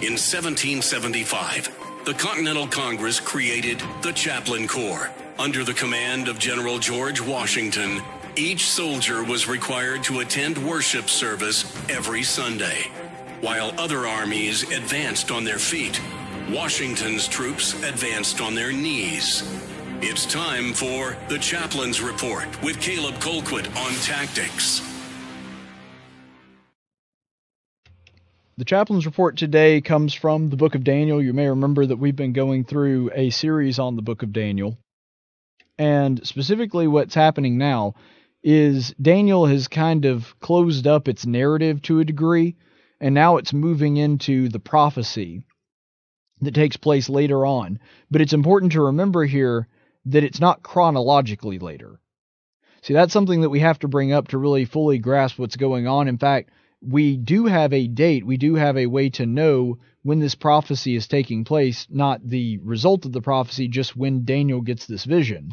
In 1775, the Continental Congress created the Chaplain Corps. Under the command of General George Washington, each soldier was required to attend worship service every Sunday. While other armies advanced on their feet, Washington's troops advanced on their knees. It's time for the Chaplain's Report with Caleb Colquitt on tactics. The chaplain's report today comes from the book of Daniel. You may remember that we've been going through a series on the book of Daniel. And specifically, what's happening now is Daniel has kind of closed up its narrative to a degree, and now it's moving into the prophecy that takes place later on. But it's important to remember here that it's not chronologically later. See, that's something that we have to bring up to really fully grasp what's going on. In fact, we do have a date, we do have a way to know when this prophecy is taking place, not the result of the prophecy, just when Daniel gets this vision.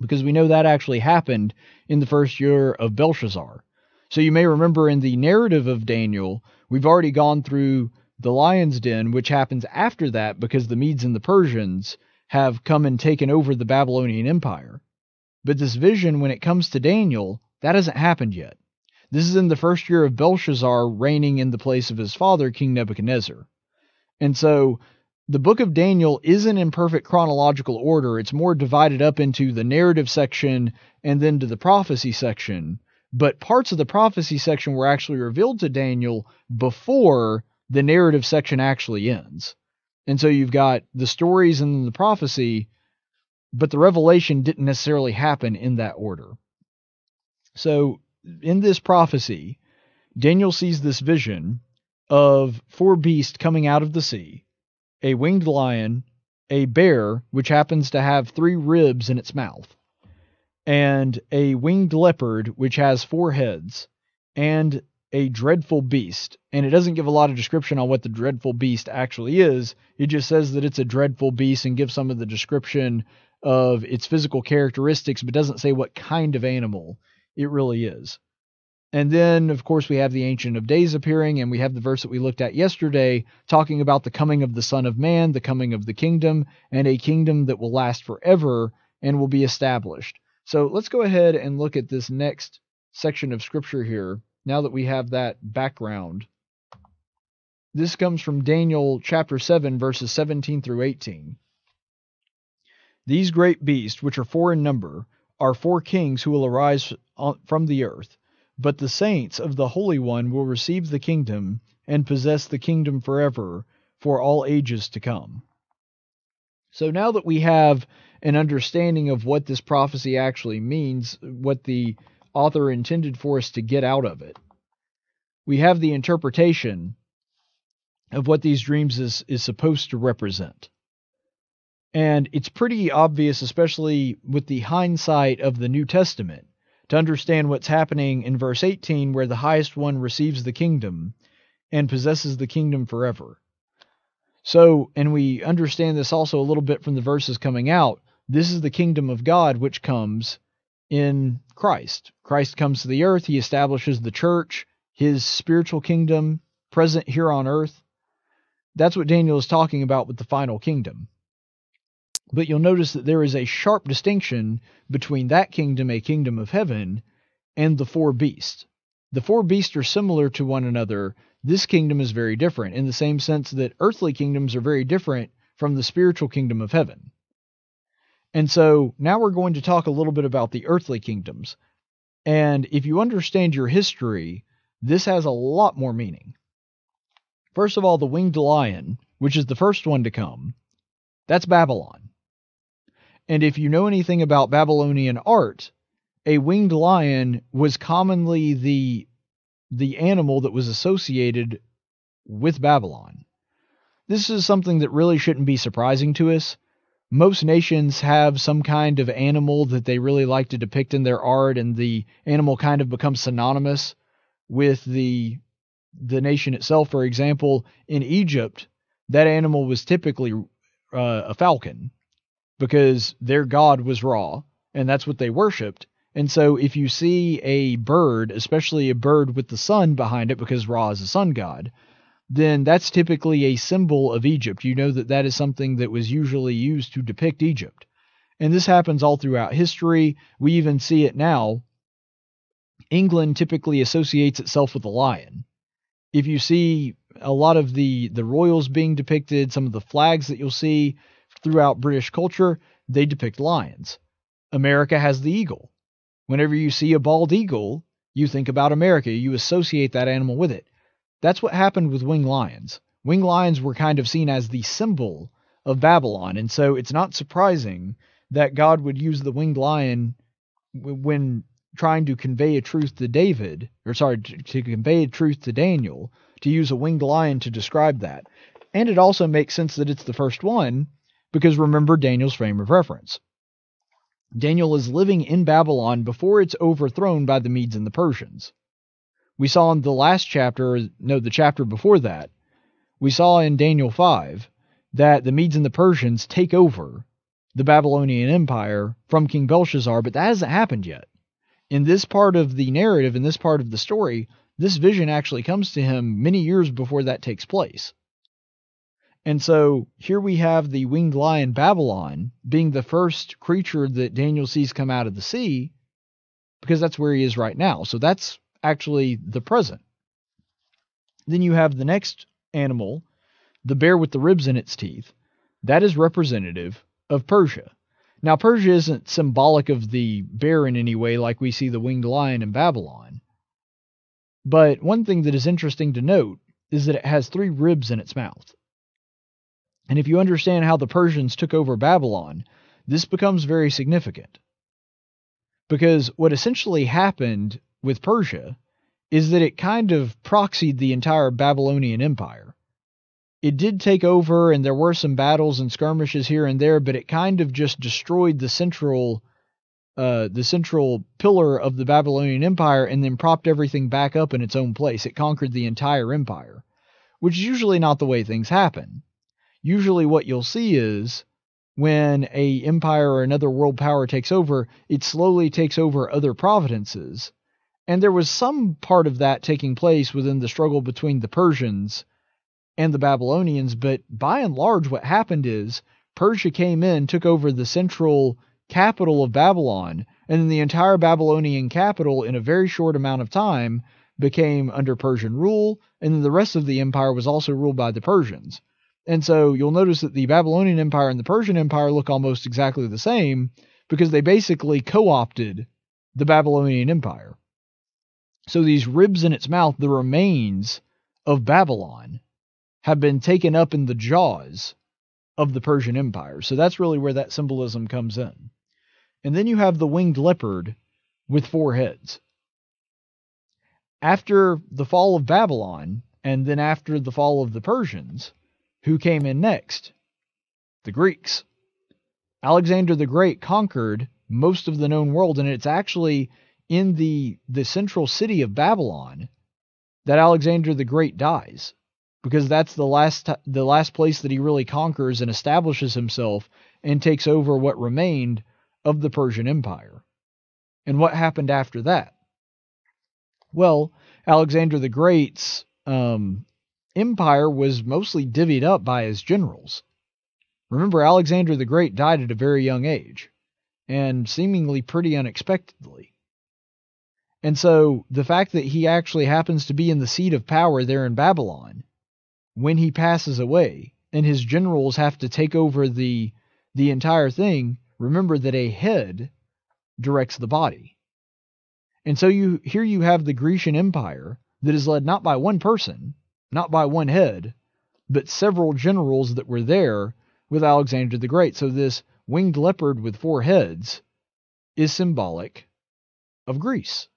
Because we know that actually happened in the first year of Belshazzar. So you may remember in the narrative of Daniel, we've already gone through the lion's den, which happens after that because the Medes and the Persians have come and taken over the Babylonian Empire. But this vision, when it comes to Daniel, that hasn't happened yet. This is in the first year of Belshazzar reigning in the place of his father, King Nebuchadnezzar. And so the book of Daniel isn't in perfect chronological order. It's more divided up into the narrative section and then to the prophecy section. But parts of the prophecy section were actually revealed to Daniel before the narrative section actually ends. And so you've got the stories and the prophecy, but the revelation didn't necessarily happen in that order. So in this prophecy, Daniel sees this vision of four beasts coming out of the sea a winged lion, a bear, which happens to have three ribs in its mouth, and a winged leopard, which has four heads, and a dreadful beast. And it doesn't give a lot of description on what the dreadful beast actually is. It just says that it's a dreadful beast and gives some of the description of its physical characteristics, but doesn't say what kind of animal it really is. And then, of course, we have the Ancient of Days appearing, and we have the verse that we looked at yesterday talking about the coming of the Son of Man, the coming of the kingdom, and a kingdom that will last forever and will be established. So let's go ahead and look at this next section of Scripture here, now that we have that background. This comes from Daniel chapter 7, verses 17 through 18. These great beasts, which are four in number, are four kings who will arise uh, from the earth but the saints of the Holy One will receive the kingdom and possess the kingdom forever for all ages to come. So now that we have an understanding of what this prophecy actually means, what the author intended for us to get out of it, we have the interpretation of what these dreams is, is supposed to represent. And it's pretty obvious, especially with the hindsight of the New Testament, to understand what's happening in verse 18, where the highest one receives the kingdom and possesses the kingdom forever. So, and we understand this also a little bit from the verses coming out. This is the kingdom of God which comes in Christ. Christ comes to the earth, he establishes the church, his spiritual kingdom present here on earth. That's what Daniel is talking about with the final kingdom. But you'll notice that there is a sharp distinction between that kingdom, a kingdom of heaven, and the four beasts. The four beasts are similar to one another. This kingdom is very different in the same sense that earthly kingdoms are very different from the spiritual kingdom of heaven. And so now we're going to talk a little bit about the earthly kingdoms. And if you understand your history, this has a lot more meaning. First of all, the winged lion, which is the first one to come, that's Babylon. And if you know anything about Babylonian art, a winged lion was commonly the the animal that was associated with Babylon. This is something that really shouldn't be surprising to us. Most nations have some kind of animal that they really like to depict in their art, and the animal kind of becomes synonymous with the the nation itself. For example, in Egypt, that animal was typically uh, a falcon, because their god was Ra, and that's what they worshipped. And so if you see a bird, especially a bird with the sun behind it, because Ra is a sun god, then that's typically a symbol of Egypt. You know that that is something that was usually used to depict Egypt. And this happens all throughout history. We even see it now. England typically associates itself with a lion. If you see a lot of the, the royals being depicted, some of the flags that you'll see throughout British culture, they depict lions. America has the eagle. Whenever you see a bald eagle, you think about America. You associate that animal with it. That's what happened with winged lions. Winged lions were kind of seen as the symbol of Babylon, and so it's not surprising that God would use the winged lion when trying to convey a truth to David, or sorry, to, to convey a truth to Daniel, to use a winged lion to describe that. And it also makes sense that it's the first one, because remember Daniel's frame of reference. Daniel is living in Babylon before it's overthrown by the Medes and the Persians. We saw in the last chapter, no, the chapter before that, we saw in Daniel 5 that the Medes and the Persians take over the Babylonian Empire from King Belshazzar, but that hasn't happened yet. In this part of the narrative, in this part of the story, this vision actually comes to him many years before that takes place. And so here we have the winged lion Babylon being the first creature that Daniel sees come out of the sea, because that's where he is right now. So that's actually the present. Then you have the next animal, the bear with the ribs in its teeth. That is representative of Persia. Now, Persia isn't symbolic of the bear in any way like we see the winged lion in Babylon. But one thing that is interesting to note is that it has three ribs in its mouth. And if you understand how the Persians took over Babylon, this becomes very significant. Because what essentially happened with Persia is that it kind of proxied the entire Babylonian Empire. It did take over, and there were some battles and skirmishes here and there, but it kind of just destroyed the central, uh, the central pillar of the Babylonian Empire, and then propped everything back up in its own place. It conquered the entire empire, which is usually not the way things happen. Usually, what you'll see is when a empire or another world power takes over, it slowly takes over other providences and there was some part of that taking place within the struggle between the Persians and the Babylonians, but by and large, what happened is Persia came in, took over the central capital of Babylon, and then the entire Babylonian capital, in a very short amount of time, became under Persian rule, and then the rest of the empire was also ruled by the Persians. And so you'll notice that the Babylonian Empire and the Persian Empire look almost exactly the same because they basically co opted the Babylonian Empire. So these ribs in its mouth, the remains of Babylon, have been taken up in the jaws of the Persian Empire. So that's really where that symbolism comes in. And then you have the winged leopard with four heads. After the fall of Babylon, and then after the fall of the Persians, who came in next? The Greeks. Alexander the Great conquered most of the known world, and it's actually in the the central city of Babylon that Alexander the Great dies because that's the last the last place that he really conquers and establishes himself and takes over what remained of the Persian Empire. And what happened after that? Well, Alexander the Great's um, empire was mostly divvied up by his generals. Remember, Alexander the Great died at a very young age, and seemingly pretty unexpectedly. And so the fact that he actually happens to be in the seat of power there in Babylon when he passes away and his generals have to take over the the entire thing, remember that a head directs the body. And so you here you have the Grecian Empire that is led not by one person, not by one head, but several generals that were there with Alexander the Great. So this winged leopard with four heads is symbolic of Greece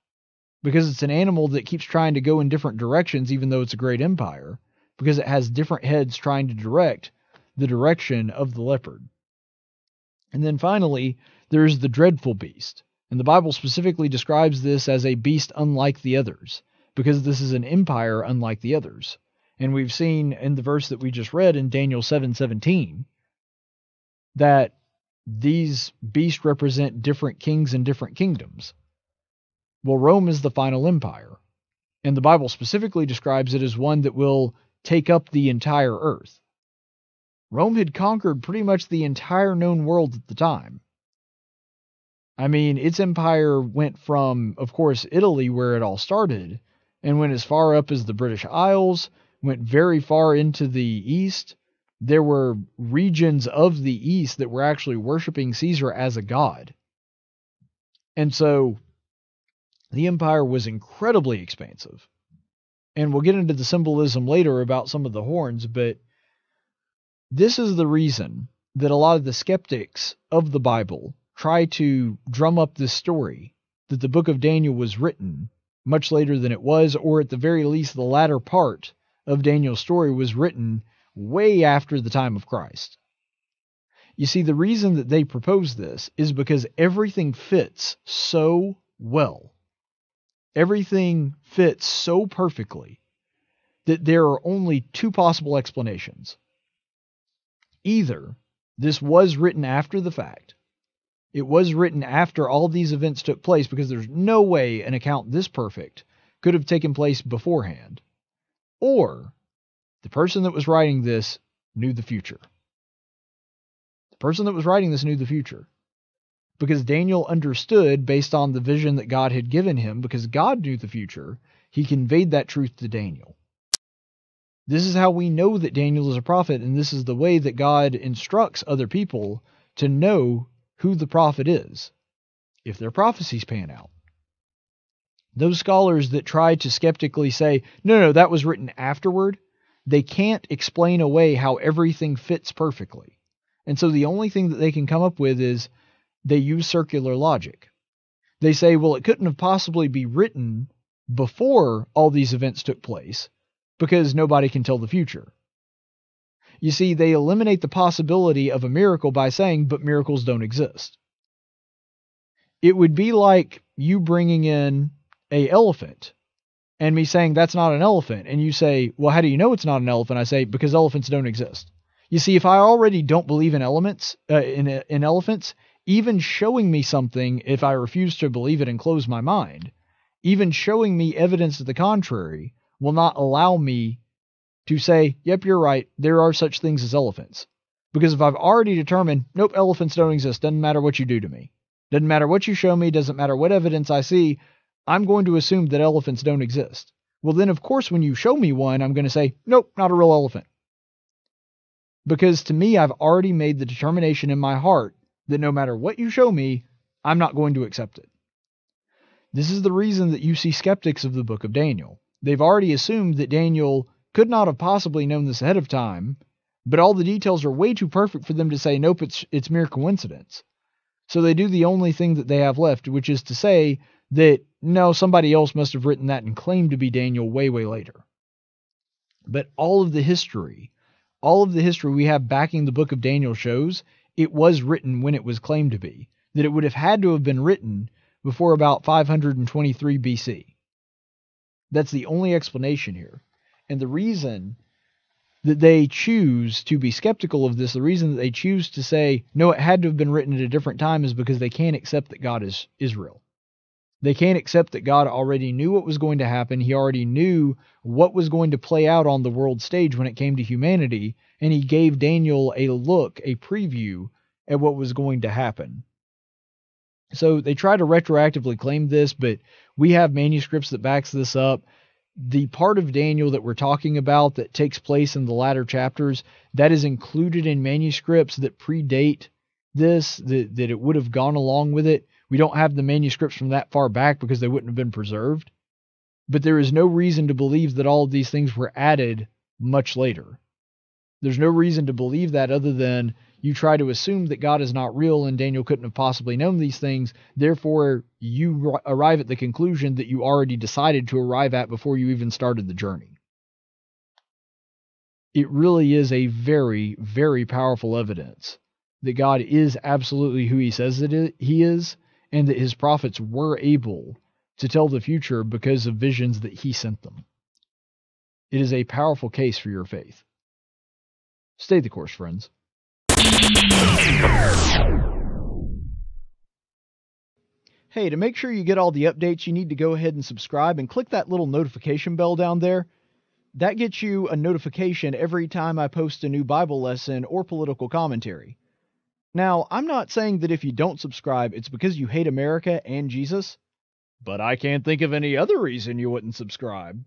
because it's an animal that keeps trying to go in different directions, even though it's a great empire, because it has different heads trying to direct the direction of the leopard. And then finally, there's the dreadful beast. And the Bible specifically describes this as a beast unlike the others, because this is an empire unlike the others. And we've seen in the verse that we just read in Daniel 7:17 that these beasts represent different kings and different kingdoms. Well, Rome is the final empire, and the Bible specifically describes it as one that will take up the entire earth. Rome had conquered pretty much the entire known world at the time. I mean, its empire went from, of course, Italy, where it all started, and went as far up as the British Isles, went very far into the east. There were regions of the east that were actually worshiping Caesar as a god. And so the empire was incredibly expansive. And we'll get into the symbolism later about some of the horns, but this is the reason that a lot of the skeptics of the Bible try to drum up this story that the book of Daniel was written much later than it was, or at the very least, the latter part of Daniel's story was written way after the time of Christ. You see, the reason that they propose this is because everything fits so well. Everything fits so perfectly that there are only two possible explanations. Either this was written after the fact, it was written after all these events took place because there's no way an account this perfect could have taken place beforehand, or the person that was writing this knew the future. The person that was writing this knew the future because Daniel understood based on the vision that God had given him, because God knew the future, he conveyed that truth to Daniel. This is how we know that Daniel is a prophet, and this is the way that God instructs other people to know who the prophet is, if their prophecies pan out. Those scholars that try to skeptically say, no, no, that was written afterward, they can't explain away how everything fits perfectly. And so the only thing that they can come up with is they use circular logic. They say, well, it couldn't have possibly be written before all these events took place because nobody can tell the future. You see, they eliminate the possibility of a miracle by saying, but miracles don't exist. It would be like you bringing in a elephant and me saying that's not an elephant and you say, "Well, how do you know it's not an elephant?" I say because elephants don't exist. You see, if I already don't believe in elements uh, in in elephants, even showing me something if I refuse to believe it and close my mind, even showing me evidence to the contrary will not allow me to say, yep, you're right, there are such things as elephants. Because if I've already determined, nope, elephants don't exist, doesn't matter what you do to me, doesn't matter what you show me, doesn't matter what evidence I see, I'm going to assume that elephants don't exist. Well, then, of course, when you show me one, I'm going to say, nope, not a real elephant. Because to me, I've already made the determination in my heart that no matter what you show me, I'm not going to accept it. This is the reason that you see skeptics of the book of Daniel. They've already assumed that Daniel could not have possibly known this ahead of time, but all the details are way too perfect for them to say, nope, it's, it's mere coincidence. So they do the only thing that they have left, which is to say that no, somebody else must have written that and claimed to be Daniel way, way later. But all of the history, all of the history we have backing the book of Daniel shows it was written when it was claimed to be, that it would have had to have been written before about 523 BC. That's the only explanation here. And the reason that they choose to be skeptical of this, the reason that they choose to say, no, it had to have been written at a different time, is because they can't accept that God is Israel. They can't accept that God already knew what was going to happen. He already knew what was going to play out on the world stage when it came to humanity, and he gave Daniel a look, a preview at what was going to happen. So they try to retroactively claim this, but we have manuscripts that backs this up. The part of Daniel that we're talking about that takes place in the latter chapters, that is included in manuscripts that predate this, that, that it would have gone along with it. We don't have the manuscripts from that far back because they wouldn't have been preserved. But there is no reason to believe that all of these things were added much later. There's no reason to believe that other than you try to assume that God is not real and Daniel couldn't have possibly known these things. Therefore, you arrive at the conclusion that you already decided to arrive at before you even started the journey. It really is a very, very powerful evidence that God is absolutely who he says that he is and that his prophets were able to tell the future because of visions that he sent them. It is a powerful case for your faith. Stay the course, friends. Hey, to make sure you get all the updates, you need to go ahead and subscribe and click that little notification bell down there. that gets you a notification every time I post a new Bible lesson or political commentary. Now, I'm not saying that if you don't subscribe, it's because you hate America and Jesus, but I can't think of any other reason you wouldn't subscribe.